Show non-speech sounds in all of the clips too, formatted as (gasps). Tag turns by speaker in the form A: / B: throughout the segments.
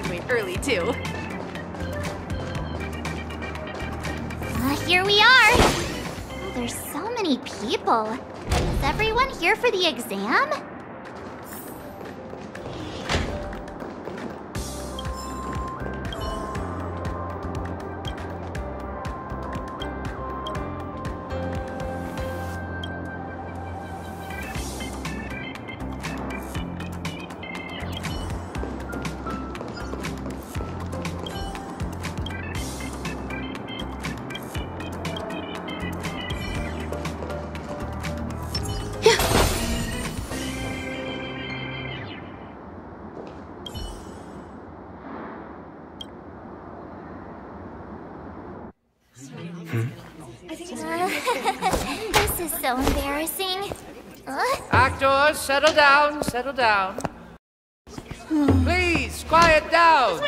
A: graduate early too.
B: Uh, here we are. Oh, there's so many people. Is everyone here for the exam?
C: Settle down, settle down. Please, quiet down.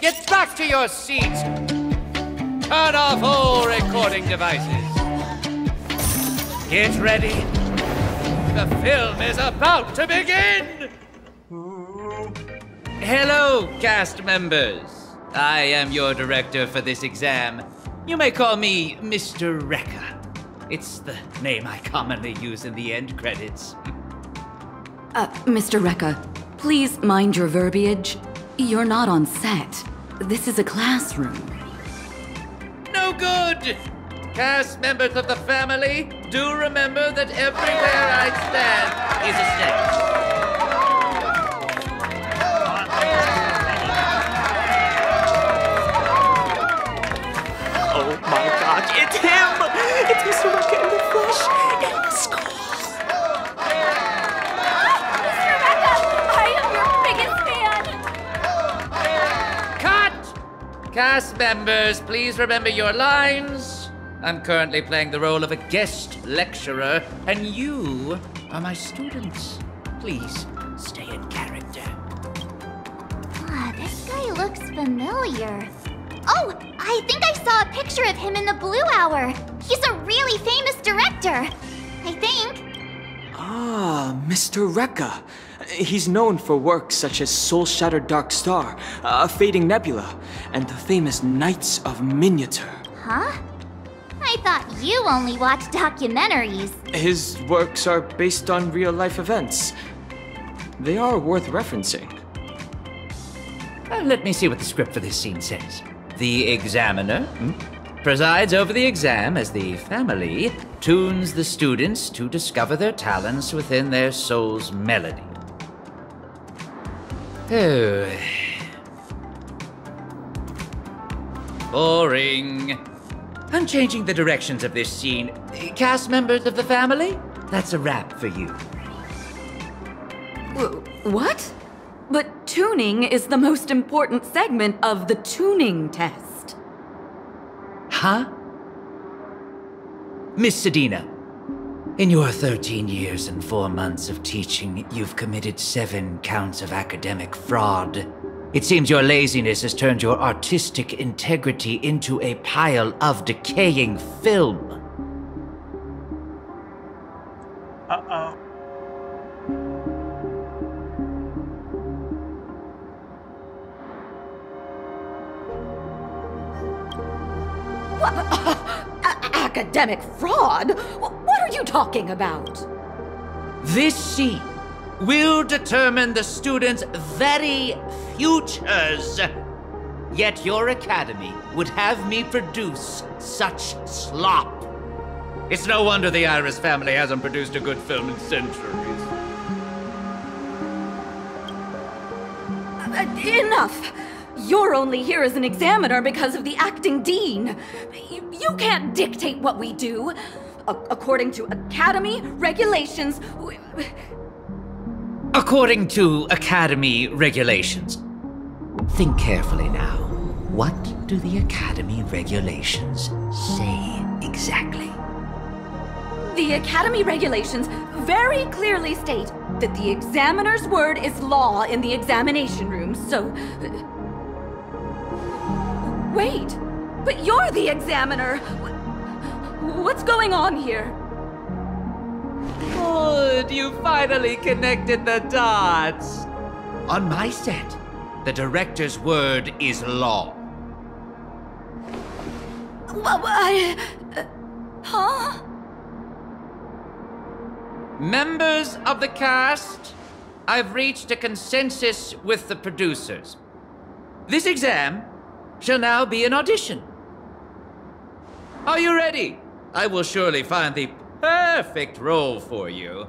C: Get back to your seats. Turn off all recording devices. Get ready. The film is about to begin. Hello, cast members. I am your director for this exam. You may call me Mr. Reca. It's the name I commonly use in the end credits.
D: Uh, Mr. Reca, please mind your verbiage. You're not on set. This is a classroom.
C: No good! Cast members of the family, do remember that everywhere I stand is a stage.
E: Oh my gosh, it's him! It's Mr.
C: Cast members, please remember your lines. I'm currently playing the role of a guest lecturer, and you are my students. Please stay in character.
B: Ah, this guy looks familiar. Oh, I think I saw a picture of him in the Blue Hour. He's a really famous director. I think.
E: Ah, Mr. Reca. He's known for works such as Soul Shattered Dark Star, uh, Fading Nebula, and the famous Knights of Miniature.
B: Huh? I thought you only watched documentaries.
E: His works are based on real life events. They are worth referencing.
C: Uh, let me see what the script for this scene says. The examiner hmm, presides over the exam as the family tunes the students to discover their talents within their soul's melody. Oh. (sighs) Boring. I'm changing the directions of this scene. Cast members of the family, that's a wrap for you.
D: W- what? But tuning is the most important segment of the tuning test.
C: Huh? Miss Sedina, In your 13 years and 4 months of teaching, you've committed seven counts of academic fraud. It seems your laziness has turned your artistic integrity into a pile of decaying film.
F: Uh-oh. (laughs)
D: Academic fraud? Wh- What are you talking about?
C: This scene will determine the students' very futures. Yet your academy would have me produce such slop. It's no wonder the Iris family hasn't produced a good film in centuries.
D: Uh, enough! You're only here as an examiner because of the acting dean. You, you can't dictate what we do. According to academy regulations,
C: According to Academy regulations. Think carefully now. What do the Academy regulations say exactly?
D: The Academy regulations very clearly state that the examiner's word is law in the examination room, so. Wait! But you're the examiner! Wh- What's going on here?
C: Good, you finally connected the dots. On my set, the director's word is law.
D: Well, I. uh, huh?
C: Members of the cast, I've reached a consensus with the producers. This exam shall now be an audition. Are you ready? I will surely find the perfect role for you.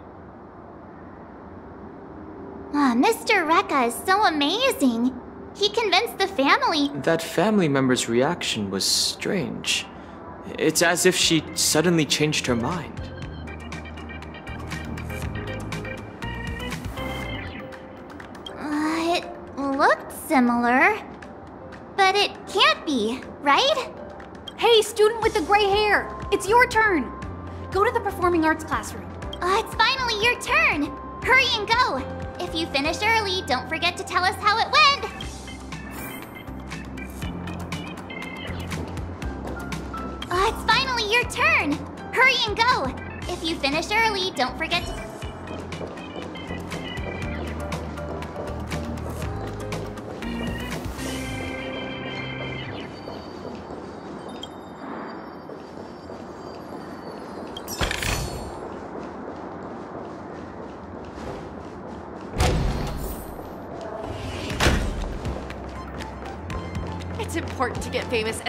B: Ah, Mr. Reca is so amazing. He convinced the family.
E: That family member's reaction was strange. It's as if she suddenly changed her mind.
B: Uh, it looked similar. But it can't be, right?
A: Hey, student with the gray hair, it's your turn. Go to the performing arts classroom.
B: Uh, it's finally your turn. Hurry and go. If you finish early, don't forget to tell us how it went. Uh, it's finally your turn. Hurry and go. If you finish early, don't forget to.
A: Famous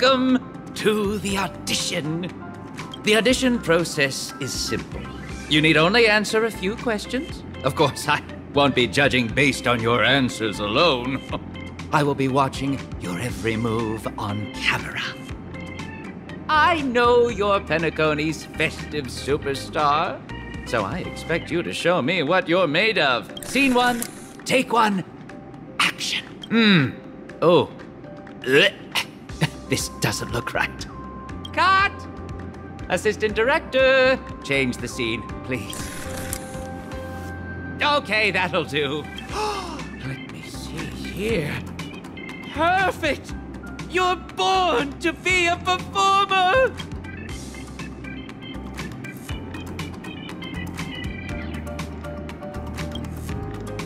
C: Welcome to the audition. The audition process is simple. You need only answer a few questions. Of course, I won't be judging based on your answers alone. (laughs) I will be watching your every move on camera. I know you're Penacony's festive superstar, so I expect you to show me what you're made of. Scene one, take one, action. Hmm. Oh. Blech. This doesn't look right. Cut! Assistant director, change the scene, please. Okay, that'll do. (gasps) Let me see here. Perfect! You're born to be a performer!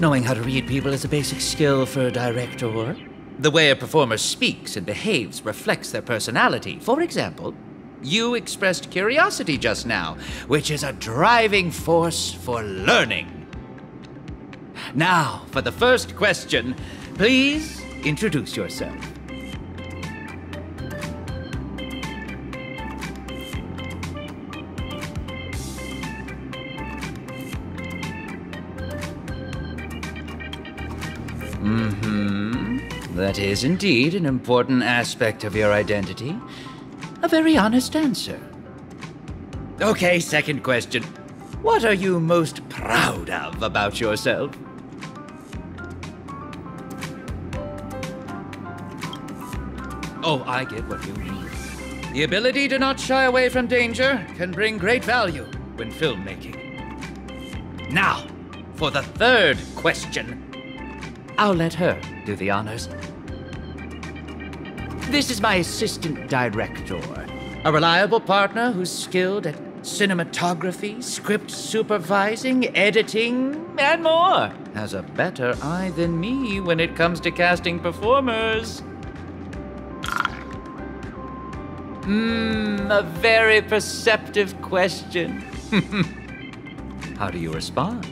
C: Knowing how to read people is a basic skill for a director. The way a performer speaks and behaves reflects their personality. For example, you expressed curiosity just now, which is a driving force for learning. Now, for the first question, please introduce yourself. That is indeed an important aspect of your identity. A very honest answer. Okay, second question. What are you most proud of about yourself? Oh, I get what you mean. The ability to not shy away from danger can bring great value when filmmaking. Now, for the third question. I'll let her do the honors. This is my assistant director, a reliable partner who's skilled at cinematography, script supervising, editing, and more. Has a better eye than me when it comes to casting performers. Mmm, a very perceptive question. (laughs) How do you respond?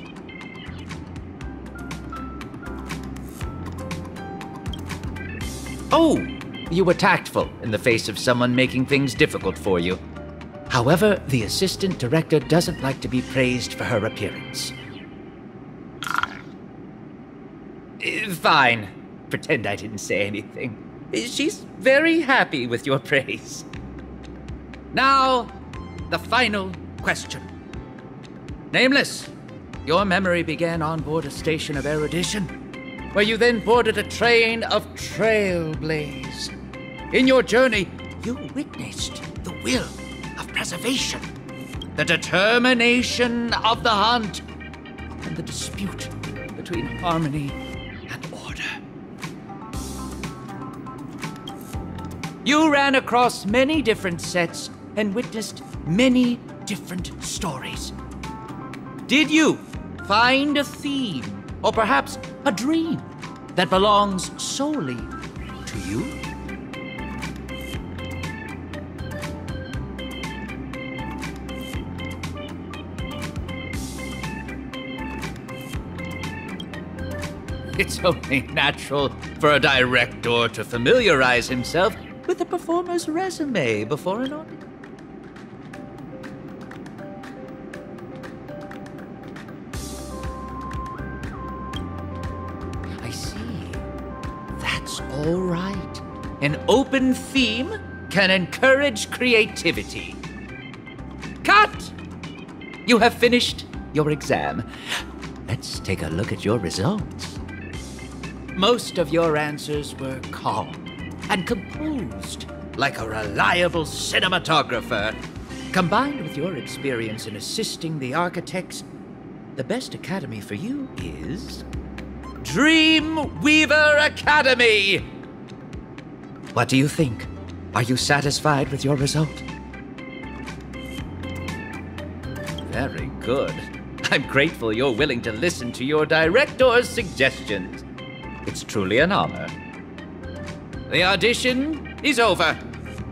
C: Oh, you were tactful in the face of someone making things difficult for you. However, the assistant director doesn't like to be praised for her appearance. Uh, Fine. Pretend I didn't say anything. She's very happy with your praise. Now, the final question. Nameless, your memory began on board a station of erudition, where you then boarded a train of trailblaze. In your journey, you witnessed the will of preservation, the determination of the hunt, and the dispute between harmony and order. You ran across many different sets and witnessed many different stories. Did you find a theme, or perhaps a dream, that belongs solely to you? It's only natural for a director to familiarize himself with the performer's resume before an audience. I see. That's all right. An open theme can encourage creativity. Cut! You have finished your exam. Let's take a look at your results. Most of your answers were calm and composed, like a reliable cinematographer. Combined with your experience in assisting the architects, the best academy for you is. Dream Weaver Academy! What do you think? Are you satisfied with your result? Very good. I'm grateful you're willing to listen to your director's suggestions. It's truly an honor. The audition is over.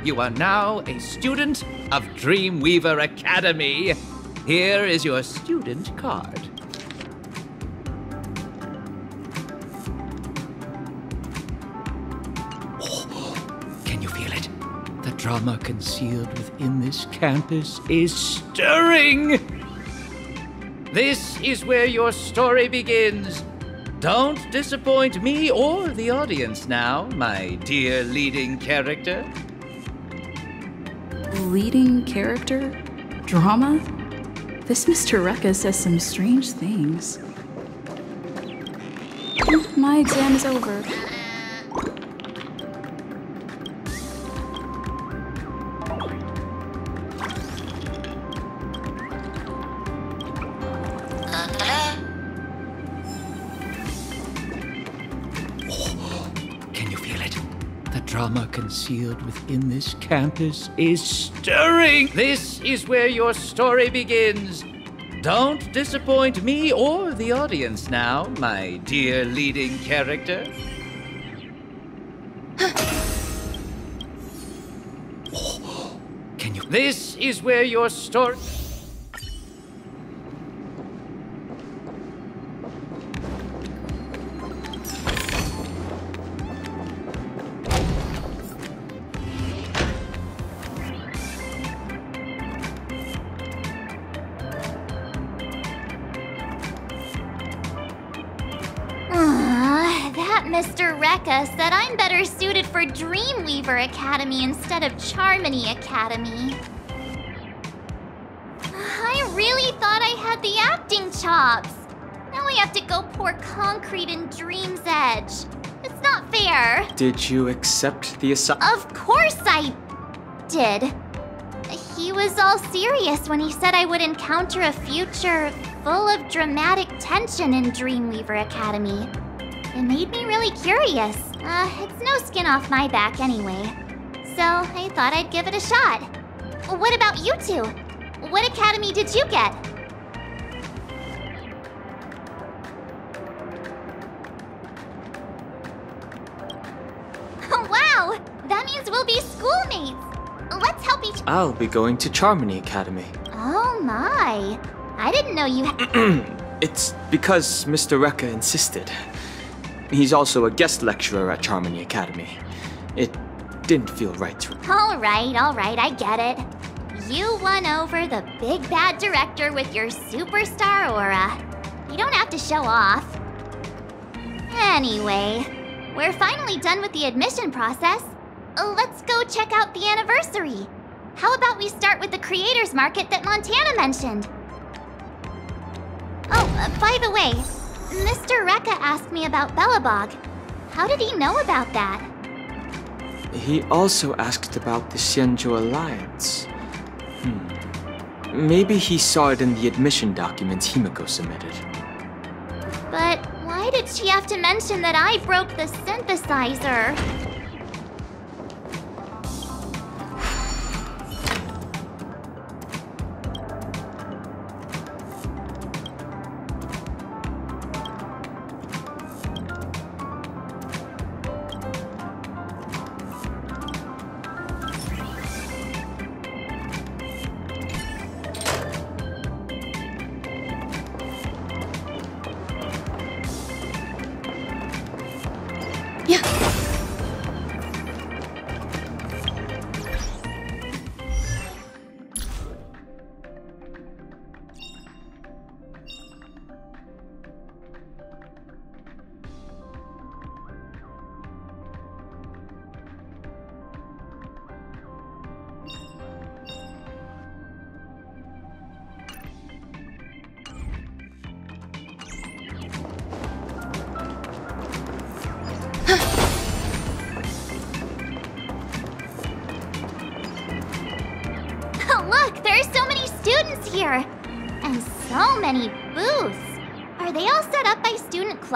C: You are now a student of Dreamweaver Academy. Here is your student card. (gasps) Can you feel it? The drama concealed within this campus is stirring. This is where your story begins. Don't disappoint me or the audience now, my dear leading character.
G: Leading character? Drama? This Mr. Reca says some strange things. My exam is over.
C: Drama concealed within this campus is stirring. This is where your story begins. Don't disappoint me or the audience now, my dear leading character. (gasps) Can you? This is where your story.
B: Mr. Reca said I'm better suited for Dreamweaver Academy instead of Charmony Academy. I really thought I had the acting chops. Now I have to go pour concrete in Dream's Edge. It's not fair.
E: Did you accept the assignment?
B: Of course I did. He was all serious when he said I would encounter a future full of dramatic tension in Dreamweaver Academy. It made me really curious. Uh, it's no skin off my back anyway. So I thought I'd give it a shot. What about you two? What academy did you get? (laughs) wow! That means we'll be schoolmates! Let's help each-
E: I'll be going to Charmony Academy.
B: Oh my! I didn't know you had- (clears throat)
E: It's because Mr. Reca insisted. He's also a guest lecturer at Charmony Academy. It didn't feel right to.
B: Alright, alright, I get it. You won over the big bad director with your superstar aura. You don't have to show off. Anyway, we're finally done with the admission process. Let's go check out the anniversary. How about we start with the creators market that Montana mentioned? Oh, uh, by the way, Mr. Reca asked me about Belobog. How did he know about that?
E: He also asked about the Xianzhou Alliance. Hmm. Maybe he saw it in the admission documents Himeko submitted.
B: But why did she have to mention that I broke the synthesizer?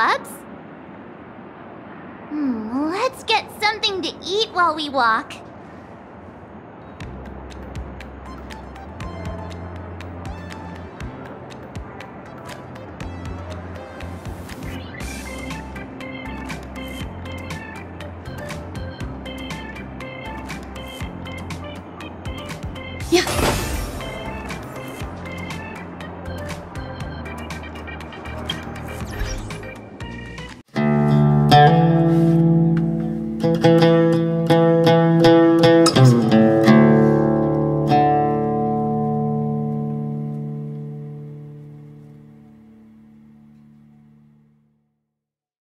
B: Clubs? Hmm, let's get something to eat while we walk.